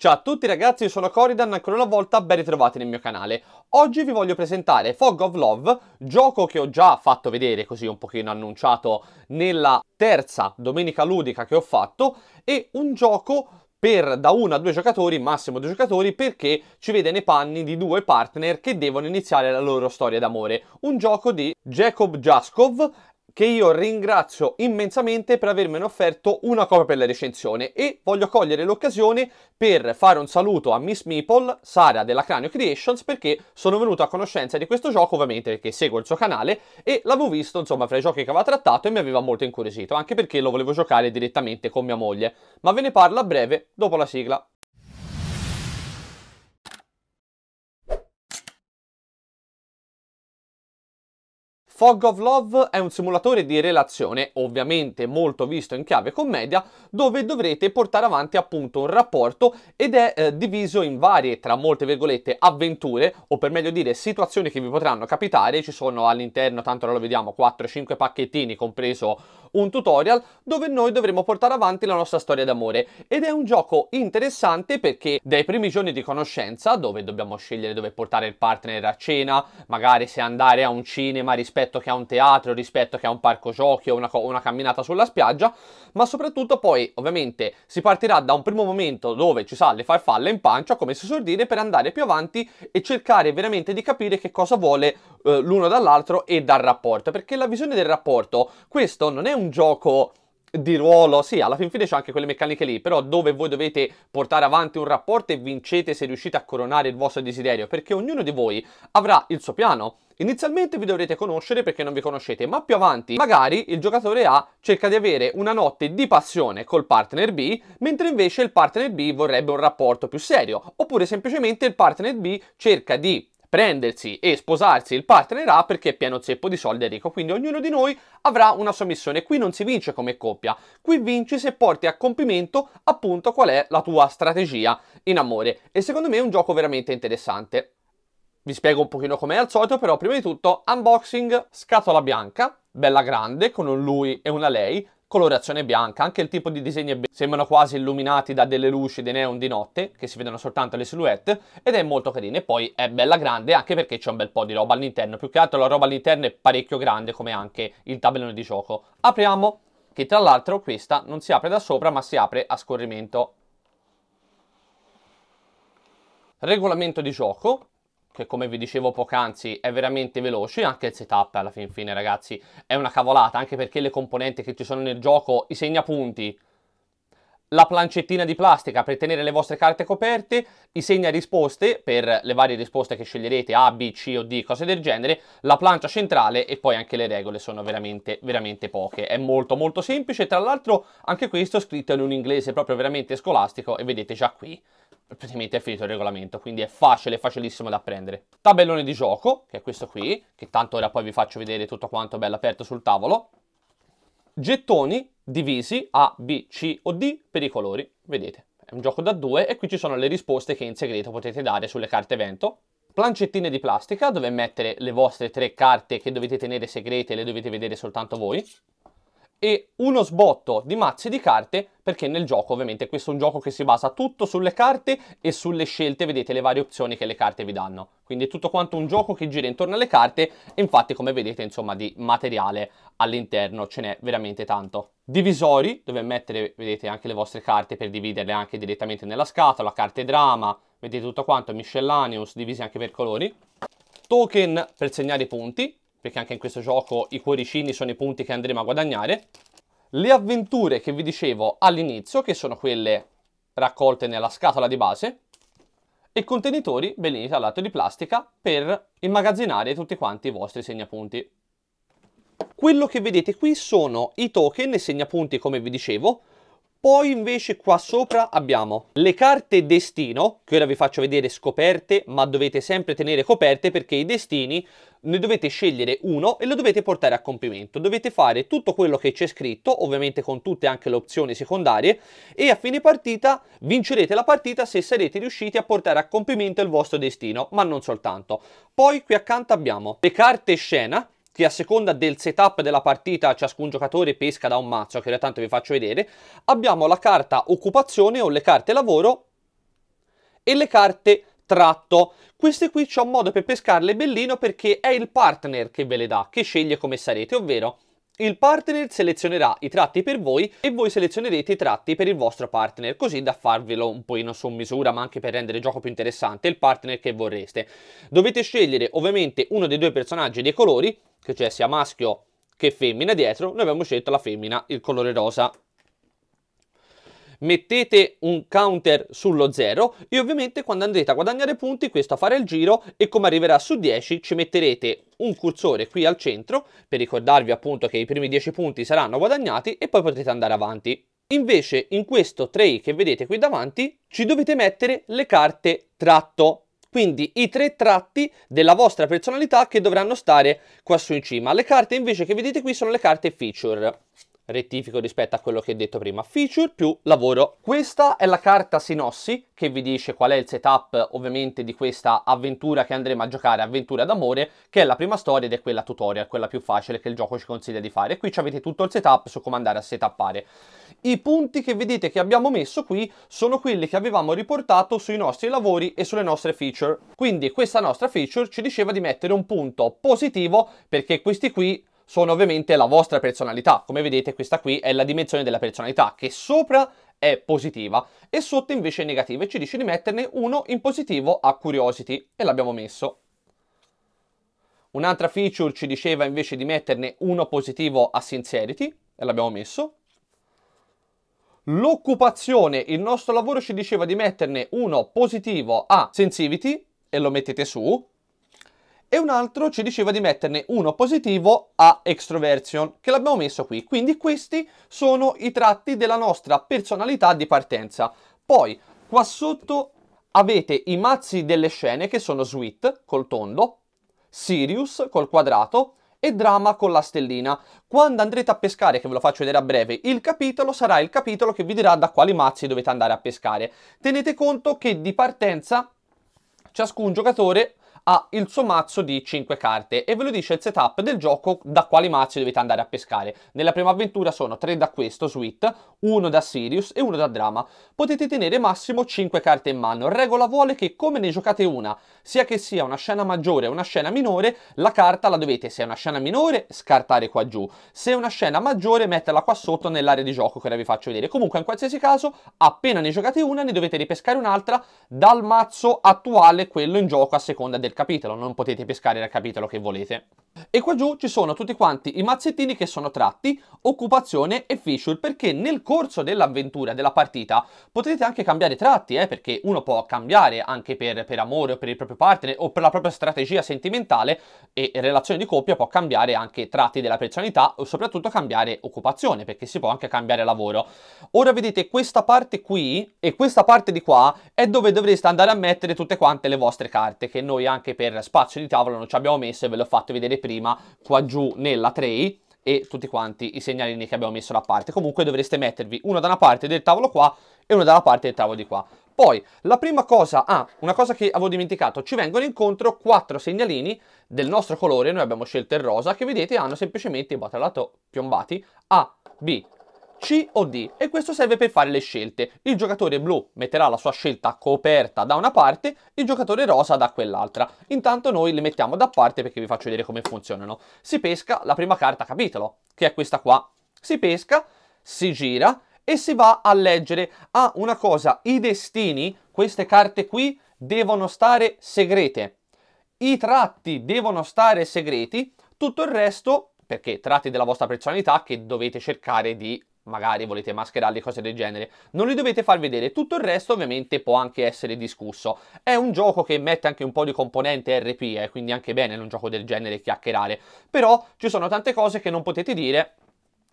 Ciao a tutti ragazzi, io sono Coridan, ancora una volta ben ritrovati nel mio canale. Oggi vi voglio presentare Fog of Love, gioco che ho già fatto vedere, così un pochino annunciato, nella terza domenica ludica che ho fatto, e un gioco per da uno a due giocatori, massimo due giocatori, perché ci vede nei panni di due partner che devono iniziare la loro storia d'amore. Un gioco di Jacob Jaskov, che io ringrazio immensamente per avermene offerto una copia per la recensione e voglio cogliere l'occasione per fare un saluto a Miss Meeple, Sara della Cranio Creations, perché sono venuto a conoscenza di questo gioco, ovviamente perché seguo il suo canale e l'avevo visto, insomma, fra i giochi che aveva trattato e mi aveva molto incuriosito, anche perché lo volevo giocare direttamente con mia moglie. Ma ve ne parlo a breve, dopo la sigla. Fog of Love è un simulatore di relazione, ovviamente molto visto in chiave commedia, dove dovrete portare avanti appunto un rapporto ed è eh, diviso in varie, tra molte virgolette, avventure, o per meglio dire situazioni che vi potranno capitare. Ci sono all'interno, tanto ora lo vediamo, 4-5 pacchettini, compreso un tutorial, dove noi dovremo portare avanti la nostra storia d'amore. Ed è un gioco interessante perché dai primi giorni di conoscenza, dove dobbiamo scegliere dove portare il partner a cena, magari se andare a un cinema rispetto rispetto che a un teatro, rispetto che a un parco giochi o una, una camminata sulla spiaggia, ma soprattutto poi ovviamente si partirà da un primo momento dove ci sa le farfalle in pancia, come si suol dire, per andare più avanti e cercare veramente di capire che cosa vuole eh, l'uno dall'altro e dal rapporto, perché la visione del rapporto, questo non è un gioco di ruolo, sì, alla fin fine c'è anche quelle meccaniche lì, però dove voi dovete portare avanti un rapporto e vincete se riuscite a coronare il vostro desiderio, perché ognuno di voi avrà il suo piano. Inizialmente vi dovrete conoscere perché non vi conoscete, ma più avanti magari il giocatore A cerca di avere una notte di passione col partner B, mentre invece il partner B vorrebbe un rapporto più serio, oppure semplicemente il partner B cerca di prendersi e sposarsi il partner A perché è pieno zeppo di soldi e ricco. Quindi ognuno di noi avrà una sua missione. Qui non si vince come coppia, qui vinci se porti a compimento appunto qual è la tua strategia in amore. E secondo me è un gioco veramente interessante. Vi spiego un pochino com'è al solito, però prima di tutto unboxing scatola bianca, bella grande, con un lui e una lei, colorazione bianca, anche il tipo di disegni è sembrano quasi illuminati da delle luci dei neon di notte, che si vedono soltanto le silhouette, ed è molto carina, e poi è bella grande anche perché c'è un bel po' di roba all'interno, più che altro la roba all'interno è parecchio grande, come anche il tabellone di gioco. Apriamo, che tra l'altro questa non si apre da sopra, ma si apre a scorrimento. Regolamento di gioco, che come vi dicevo poc'anzi è veramente veloce, anche il setup alla fin fine ragazzi è una cavolata, anche perché le componenti che ci sono nel gioco, i segnapunti, la plancettina di plastica per tenere le vostre carte coperte, i segna risposte per le varie risposte che sceglierete A, B, C o D, cose del genere, la plancia centrale e poi anche le regole sono veramente, veramente poche. È molto molto semplice, tra l'altro anche questo scritto in un inglese proprio veramente scolastico e vedete già qui praticamente è finito il regolamento, quindi è facile, facilissimo da apprendere. Tabellone di gioco, che è questo qui, che tanto ora poi vi faccio vedere tutto quanto bello aperto sul tavolo. Gettoni divisi A, B, C o D per i colori, vedete. È un gioco da due e qui ci sono le risposte che in segreto potete dare sulle carte evento. Plancettine di plastica dove mettere le vostre tre carte che dovete tenere segrete e le dovete vedere soltanto voi e uno sbotto di mazzi di carte perché nel gioco ovviamente questo è un gioco che si basa tutto sulle carte e sulle scelte, vedete le varie opzioni che le carte vi danno. Quindi è tutto quanto un gioco che gira intorno alle carte e infatti come vedete insomma di materiale all'interno ce n'è veramente tanto. Divisori dove mettere vedete anche le vostre carte per dividerle anche direttamente nella scatola, carte drama, vedete tutto quanto, miscellaneous divisi anche per colori. Token per segnare i punti, perché anche in questo gioco i cuoricini sono i punti che andremo a guadagnare. Le avventure che vi dicevo all'inizio, che sono quelle raccolte nella scatola di base, e contenitori bellini tra l'altro di plastica per immagazzinare tutti quanti i vostri segnapunti. Quello che vedete qui sono i token e segnapunti come vi dicevo, poi invece qua sopra abbiamo le carte destino, che ora vi faccio vedere scoperte, ma dovete sempre tenere coperte perché i destini ne dovete scegliere uno e lo dovete portare a compimento. Dovete fare tutto quello che c'è scritto, ovviamente con tutte anche le opzioni secondarie, e a fine partita vincerete la partita se sarete riusciti a portare a compimento il vostro destino, ma non soltanto. Poi qui accanto abbiamo le carte scena, che a seconda del setup della partita ciascun giocatore pesca da un mazzo, che ora tanto vi faccio vedere, abbiamo la carta occupazione o le carte lavoro e le carte tratto. Queste qui c'è un modo per pescarle bellino perché è il partner che ve le dà, che sceglie come sarete, ovvero il partner selezionerà i tratti per voi e voi selezionerete i tratti per il vostro partner, così da farvelo un po' su misura, ma anche per rendere il gioco più interessante, il partner che vorreste. Dovete scegliere ovviamente uno dei due personaggi dei colori, che cioè sia maschio che femmina dietro, noi abbiamo scelto la femmina, il colore rosa mettete un counter sullo 0 e ovviamente quando andrete a guadagnare punti questo farà il giro e come arriverà su 10 ci metterete un cursore qui al centro per ricordarvi appunto che i primi 10 punti saranno guadagnati e poi potrete andare avanti. Invece in questo tray che vedete qui davanti ci dovete mettere le carte tratto quindi i tre tratti della vostra personalità che dovranno stare qua su in cima. Le carte invece che vedete qui sono le carte feature rettifico rispetto a quello che ho detto prima, feature più lavoro. Questa è la carta Sinossi che vi dice qual è il setup ovviamente di questa avventura che andremo a giocare, avventura d'amore, che è la prima storia ed è quella tutorial, quella più facile che il gioco ci consiglia di fare. Qui avete tutto il setup su come andare a setappare. I punti che vedete che abbiamo messo qui sono quelli che avevamo riportato sui nostri lavori e sulle nostre feature. Quindi questa nostra feature ci diceva di mettere un punto positivo perché questi qui sono ovviamente la vostra personalità. Come vedete questa qui è la dimensione della personalità, che sopra è positiva e sotto invece è negativa e ci dice di metterne uno in positivo a Curiosity e l'abbiamo messo. Un'altra feature ci diceva invece di metterne uno positivo a Sincerity e l'abbiamo messo. L'occupazione, il nostro lavoro ci diceva di metterne uno positivo a Sensivity e lo mettete su e un altro ci diceva di metterne uno positivo a extroversion, che l'abbiamo messo qui. Quindi questi sono i tratti della nostra personalità di partenza. Poi, qua sotto avete i mazzi delle scene che sono Sweet col tondo, Sirius col quadrato e Drama con la stellina. Quando andrete a pescare, che ve lo faccio vedere a breve, il capitolo sarà il capitolo che vi dirà da quali mazzi dovete andare a pescare. Tenete conto che di partenza ciascun giocatore ha il suo mazzo di 5 carte e ve lo dice il setup del gioco da quali mazzi dovete andare a pescare. Nella prima avventura sono 3 da questo Sweet, 1 da Sirius e 1 da Drama. Potete tenere massimo 5 carte in mano. Regola vuole che come ne giocate una, sia che sia una scena maggiore o una scena minore, la carta la dovete, se è una scena minore, scartare qua giù. Se è una scena maggiore, metterla qua sotto nell'area di gioco che ora vi faccio vedere. Comunque in qualsiasi caso, appena ne giocate una, ne dovete ripescare un'altra dal mazzo attuale, quello in gioco a seconda del capitolo, non potete pescare il capitolo che volete. E qua giù ci sono tutti quanti i mazzettini che sono tratti, occupazione e feature, perché nel corso dell'avventura, della partita, potrete anche cambiare tratti, eh, perché uno può cambiare anche per, per amore o per il proprio partner o per la propria strategia sentimentale e relazione di coppia può cambiare anche tratti della personalità o soprattutto cambiare occupazione, perché si può anche cambiare lavoro. Ora vedete questa parte qui e questa parte di qua è dove dovreste andare a mettere tutte quante le vostre carte, che noi anche anche per spazio di tavolo non ci abbiamo messo e ve l'ho fatto vedere prima qua giù nella tray e tutti quanti i segnalini che abbiamo messo da parte. Comunque dovreste mettervi uno da una parte del tavolo qua e uno dalla parte del tavolo di qua. Poi, la prima cosa, ah, una cosa che avevo dimenticato, ci vengono incontro quattro segnalini del nostro colore, noi abbiamo scelto il rosa, che vedete hanno semplicemente i lato piombati A, B, c o D e questo serve per fare le scelte. Il giocatore blu metterà la sua scelta coperta da una parte, il giocatore rosa da quell'altra. Intanto noi le mettiamo da parte perché vi faccio vedere come funzionano. Si pesca la prima carta capitolo, che è questa qua. Si pesca, si gira e si va a leggere. Ah, una cosa, i destini, queste carte qui, devono stare segrete. I tratti devono stare segreti, tutto il resto perché tratti della vostra personalità che dovete cercare di magari volete mascherarli, cose del genere, non li dovete far vedere, tutto il resto ovviamente può anche essere discusso. È un gioco che mette anche un po' di componente RP, eh, quindi anche bene in un gioco del genere chiacchierare, però ci sono tante cose che non potete dire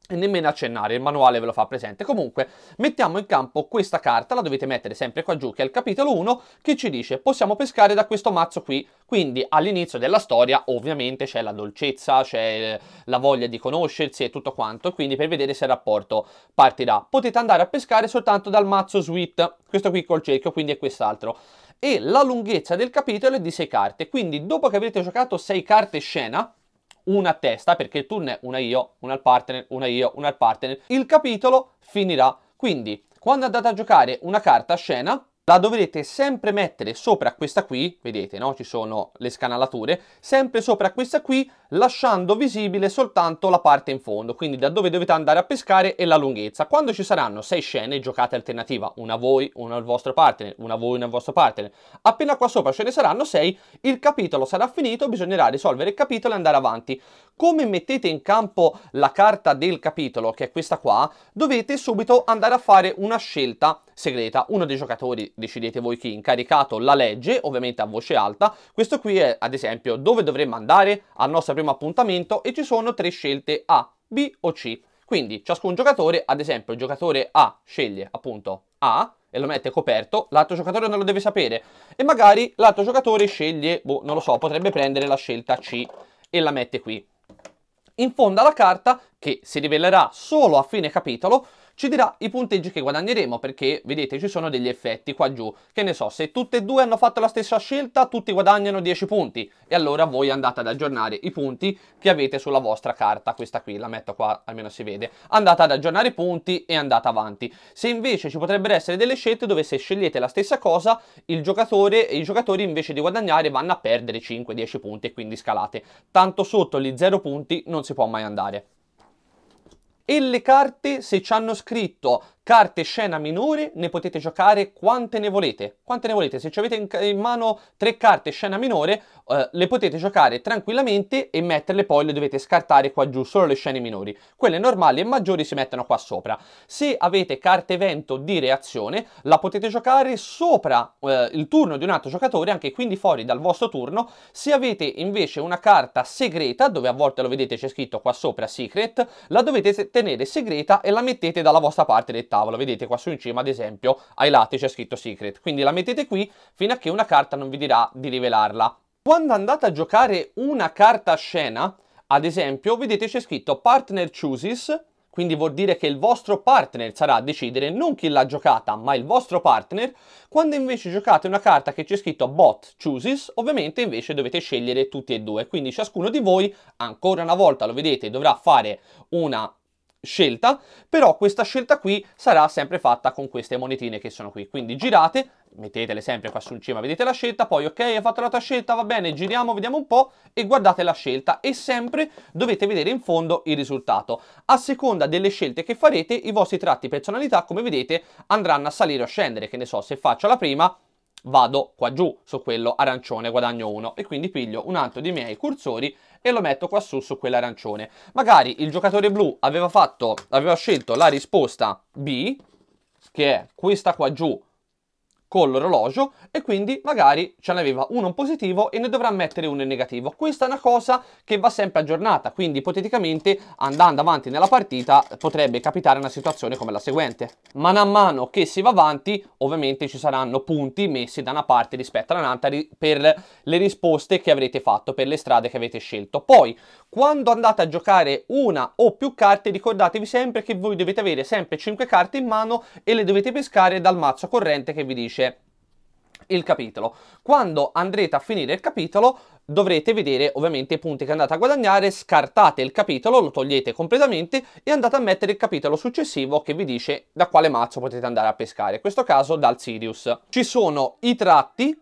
e nemmeno accennare, il manuale ve lo fa presente. Comunque, mettiamo in campo questa carta, la dovete mettere sempre qua giù, che è il capitolo 1, che ci dice possiamo pescare da questo mazzo qui. Quindi all'inizio della storia ovviamente c'è la dolcezza, c'è la voglia di conoscersi e tutto quanto, quindi per vedere se il rapporto partirà. Potete andare a pescare soltanto dal mazzo Sweet, questo qui col cerchio, quindi è quest'altro. E la lunghezza del capitolo è di 6 carte, quindi dopo che avete giocato 6 carte scena, una a testa, perché il turno è una io, una al partner, una io, una al partner, il capitolo finirà. Quindi, quando andate a giocare una carta a scena, la dovrete sempre mettere sopra questa qui, vedete no? Ci sono le scanalature, sempre sopra questa qui, lasciando visibile soltanto la parte in fondo, quindi da dove dovete andare a pescare e la lunghezza. Quando ci saranno sei scene, giocate alternativa, una voi, una al vostro partner, una voi, una al vostro partner, appena qua sopra ce ne saranno sei, il capitolo sarà finito, bisognerà risolvere il capitolo e andare avanti. Come mettete in campo la carta del capitolo, che è questa qua, dovete subito andare a fare una scelta segreta. Uno dei giocatori, decidete voi chi, incaricato la legge, ovviamente a voce alta. Questo qui è, ad esempio, dove dovremmo andare al nostro primo appuntamento e ci sono tre scelte A, B o C. Quindi ciascun giocatore, ad esempio il giocatore A sceglie appunto A e lo mette coperto, l'altro giocatore non lo deve sapere e magari l'altro giocatore sceglie, boh, non lo so, potrebbe prendere la scelta C e la mette qui. In fondo alla carta, che si rivelerà solo a fine capitolo, ci dirà i punteggi che guadagneremo perché vedete ci sono degli effetti qua giù. Che ne so se tutte e due hanno fatto la stessa scelta tutti guadagnano 10 punti. E allora voi andate ad aggiornare i punti che avete sulla vostra carta questa qui la metto qua almeno si vede. Andate ad aggiornare i punti e andate avanti. Se invece ci potrebbero essere delle scelte dove se scegliete la stessa cosa il giocatore e i giocatori invece di guadagnare vanno a perdere 5-10 punti e quindi scalate. Tanto sotto gli 0 punti non si può mai andare e le carte se ci hanno scritto carte scena minore ne potete giocare quante ne volete. Quante ne volete? Se avete in, in, mano tre carte scena minore, eh, le potete giocare tranquillamente e metterle poi le dovete scartare qua giù, solo le scene minori. Quelle normali e maggiori si mettono qua sopra. Se avete carte evento di reazione, la potete giocare sopra eh, il turno di un altro giocatore, anche quindi fuori dal vostro turno. Se avete invece una carta segreta, dove a volte lo vedete c'è scritto qua sopra secret, la dovete tenere segreta e la mettete dalla vostra parte del tavolo. Vedete qua su in cima, ad esempio, ai lati c'è scritto secret. Quindi la mettete qui fino a che una carta non vi dirà di rivelarla. Quando andate a giocare una carta a scena, ad esempio, vedete c'è scritto partner chooses, quindi vuol dire che il vostro partner sarà a decidere non chi l'ha giocata, ma il vostro partner. Quando invece giocate una carta che c'è scritto bot chooses, ovviamente invece dovete scegliere tutti e due. Quindi ciascuno di voi, ancora una volta lo vedete, dovrà fare una scelta, però questa scelta qui sarà sempre fatta con queste monetine che sono qui. Quindi girate, mettetele sempre qua su in cima, vedete la scelta, poi ok, hai fatto la tua scelta, va bene, giriamo, vediamo un po' e guardate la scelta e sempre dovete vedere in fondo il risultato. A seconda delle scelte che farete, i vostri tratti personalità, come vedete, andranno a salire o scendere, che ne so, se faccio la prima vado qua giù su quello arancione, guadagno 1 e quindi piglio un altro dei miei cursori e lo metto qua su su quell'arancione. Magari il giocatore blu aveva, fatto, aveva scelto la risposta B, che è questa qua giù con l'orologio e quindi magari ce n'aveva uno in positivo e ne dovrà mettere uno in negativo. Questa è una cosa che va sempre aggiornata, quindi ipoteticamente andando avanti nella partita potrebbe capitare una situazione come la seguente. Man mano che si va avanti ovviamente ci saranno punti messi da una parte rispetto all'altra per le risposte che avrete fatto, per le strade che avete scelto. Poi quando andate a giocare una o più carte ricordatevi sempre che voi dovete avere sempre 5 carte in mano e le dovete pescare dal mazzo corrente che vi dice il capitolo. Quando andrete a finire il capitolo dovrete vedere ovviamente i punti che andate a guadagnare, scartate il capitolo, lo togliete completamente e andate a mettere il capitolo successivo che vi dice da quale mazzo potete andare a pescare, in questo caso dal Sirius. Ci sono i tratti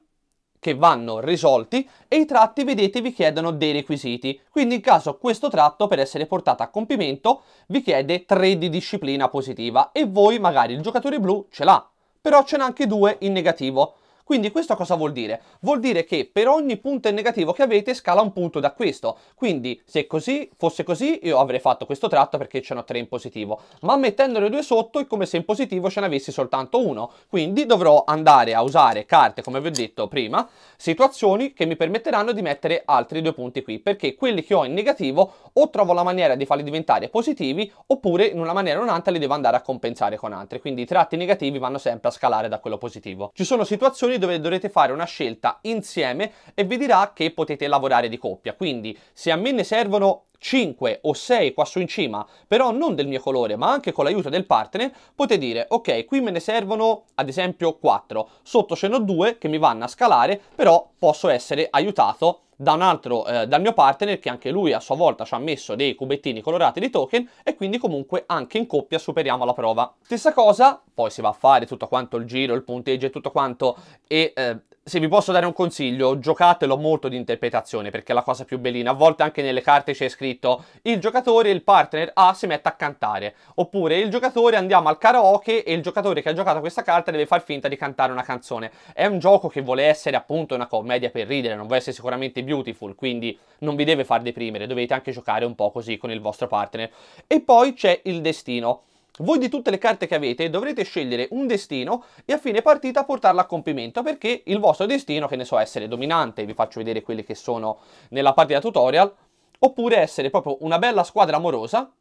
che vanno risolti e i tratti vedete vi chiedono dei requisiti quindi in caso questo tratto per essere portato a compimento vi chiede 3 di disciplina positiva e voi magari il giocatore blu ce l'ha però ce n'è anche due in negativo. Quindi questo cosa vuol dire? Vuol dire che per ogni punto in negativo che avete scala un punto da questo. Quindi se così fosse così io avrei fatto questo tratto perché ce n'ho tre in positivo. Ma mettendone due sotto è come se in positivo ce ne avessi soltanto uno. Quindi dovrò andare a usare carte, come vi ho detto prima, situazioni che mi permetteranno di mettere altri due punti qui. Perché quelli che ho in negativo o trovo la maniera di farli diventare positivi oppure in una maniera o un'altra li devo andare a compensare con altri. Quindi i tratti negativi vanno sempre a scalare da quello positivo. Ci sono situazioni situazioni dove dovrete fare una scelta insieme e vi dirà che potete lavorare di coppia. Quindi se a me ne servono 5 o 6 qua su in cima, però non del mio colore, ma anche con l'aiuto del partner, potete dire, ok, qui me ne servono ad esempio 4, sotto ce ne ho 2 che mi vanno a scalare, però posso essere aiutato da un altro, eh, dal mio partner che anche lui a sua volta ci ha messo dei cubettini colorati di token e quindi comunque anche in coppia superiamo la prova. Stessa cosa, poi si va a fare tutto quanto il giro, il punteggio e tutto quanto e eh, se vi posso dare un consiglio, giocatelo molto di interpretazione perché è la cosa più bellina. A volte anche nelle carte c'è scritto il giocatore, il partner A si mette a cantare. Oppure il giocatore andiamo al karaoke e il giocatore che ha giocato questa carta deve far finta di cantare una canzone. È un gioco che vuole essere appunto una commedia per ridere, non vuole essere sicuramente beautiful, quindi non vi deve far deprimere, dovete anche giocare un po' così con il vostro partner. E poi c'è il destino. Voi di tutte le carte che avete dovrete scegliere un destino e a fine partita portarlo a compimento perché il vostro destino, che ne so, essere dominante, vi faccio vedere quelli che sono nella partita tutorial, oppure essere proprio una bella squadra amorosa,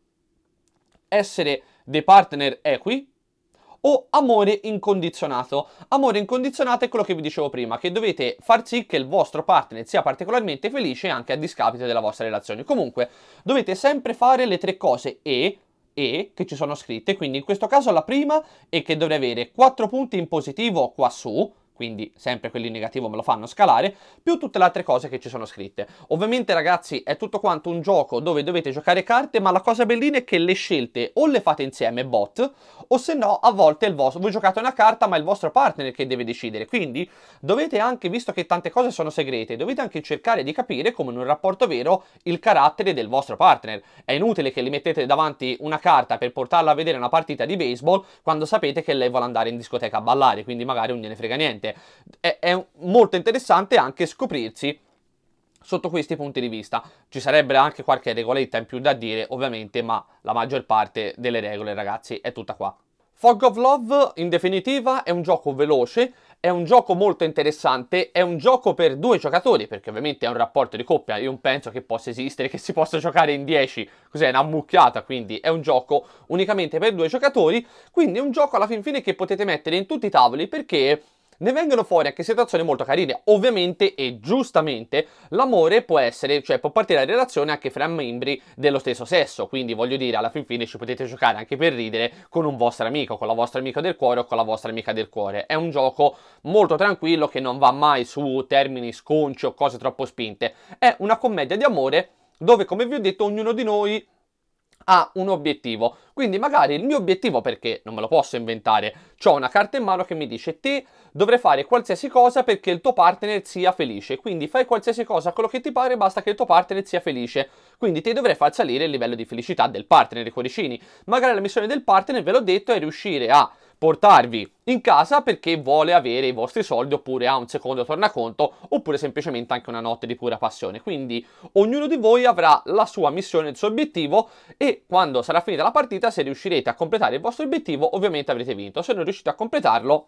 essere dei partner equi, o amore incondizionato. Amore incondizionato è quello che vi dicevo prima, che dovete far sì che il vostro partner sia particolarmente felice anche a discapito della vostra relazione. Comunque, dovete sempre fare le tre cose e e che ci sono scritte, quindi in questo caso la prima è che dovrei avere 4 punti in positivo qua su, quindi sempre quelli in negativo me lo fanno scalare, più tutte le altre cose che ci sono scritte. Ovviamente ragazzi è tutto quanto un gioco dove dovete giocare carte, ma la cosa bellina è che le scelte o le fate insieme bot, o se no a volte il vostro, voi giocate una carta ma è il vostro partner che deve decidere, quindi dovete anche, visto che tante cose sono segrete, dovete anche cercare di capire come in un rapporto vero il carattere del vostro partner. È inutile che gli mettete davanti una carta per portarla a vedere una partita di baseball quando sapete che lei vuole andare in discoteca a ballare, quindi magari non gliene frega niente è, è molto interessante anche scoprirsi sotto questi punti di vista. Ci sarebbe anche qualche regoletta in più da dire, ovviamente, ma la maggior parte delle regole, ragazzi, è tutta qua. Fog of Love, in definitiva, è un gioco veloce, è un gioco molto interessante, è un gioco per due giocatori, perché ovviamente è un rapporto di coppia, io non penso che possa esistere, che si possa giocare in 10, cos'è, una mucchiata, quindi è un gioco unicamente per due giocatori, quindi è un gioco alla fin fine che potete mettere in tutti i tavoli, perché ne vengono fuori anche situazioni molto carine. Ovviamente e giustamente l'amore può essere, cioè può partire la relazione anche fra membri dello stesso sesso, quindi voglio dire alla fin fine ci potete giocare anche per ridere con un vostro amico, con la vostra amica del cuore o con la vostra amica del cuore. È un gioco molto tranquillo che non va mai su termini sconci o cose troppo spinte. È una commedia di amore dove, come vi ho detto, ognuno di noi ha un obiettivo. Quindi magari il mio obiettivo, perché non me lo posso inventare, ho una carta in mano che mi dice te dovrai fare qualsiasi cosa perché il tuo partner sia felice. Quindi fai qualsiasi cosa, quello che ti pare, basta che il tuo partner sia felice. Quindi te dovrai far salire il livello di felicità del partner, i cuoricini. Magari la missione del partner, ve l'ho detto, è riuscire a portarvi in casa perché vuole avere i vostri soldi oppure ha un secondo tornaconto oppure semplicemente anche una notte di pura passione. Quindi ognuno di voi avrà la sua missione, il suo obiettivo e quando sarà finita la partita se riuscirete a completare il vostro obiettivo ovviamente avrete vinto. Se non riuscite a completarlo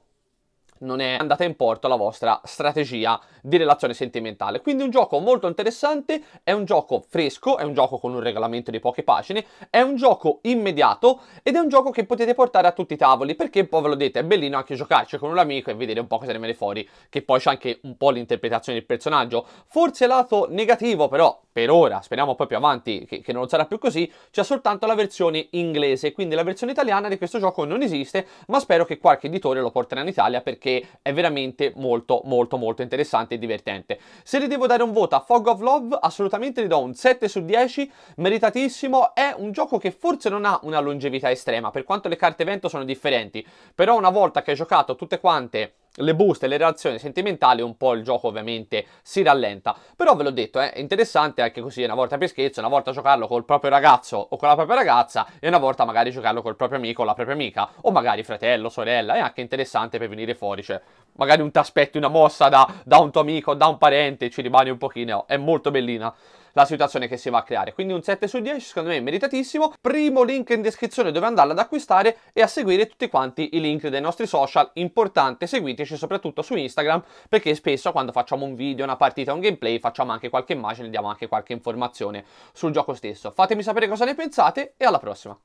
non è andata in porto la vostra strategia di relazione sentimentale. Quindi un gioco molto interessante, è un gioco fresco, è un gioco con un regolamento di poche pagine, è un gioco immediato ed è un gioco che potete portare a tutti i tavoli, perché poi ve lo dite, è bellino anche giocarci con un amico e vedere un po' cosa ne viene fuori, che poi c'è anche un po' l'interpretazione del personaggio. Forse lato negativo però, per ora, speriamo poi più avanti che, che non sarà più così, c'è soltanto la versione inglese, quindi la versione italiana di questo gioco non esiste, ma spero che qualche editore lo porterà in Italia perché è veramente molto molto molto interessante e divertente. Se le devo dare un voto a Fog of Love, assolutamente gli do un 7 su 10, meritatissimo, è un gioco che forse non ha una longevità estrema, per quanto le carte evento sono differenti, però una volta che hai giocato tutte quante le boost e le relazioni sentimentali un po' il gioco ovviamente si rallenta. Però ve l'ho detto è interessante anche così una volta per scherzo una volta giocarlo col proprio ragazzo o con la propria ragazza e una volta magari giocarlo col proprio amico o la propria amica o magari fratello, sorella è anche interessante per venire fuori cioè magari un ti aspetti una mossa da, da un tuo amico da un parente ci rimani un pochino è molto bellina la situazione che si va a creare. Quindi un 7 su 10 secondo me è meritatissimo. Primo link in descrizione dove andarla ad acquistare e a seguire tutti quanti i link dei nostri social. Importante, seguiteci soprattutto su Instagram perché spesso quando facciamo un video, una partita, un gameplay facciamo anche qualche immagine, diamo anche qualche informazione sul gioco stesso. Fatemi sapere cosa ne pensate e alla prossima.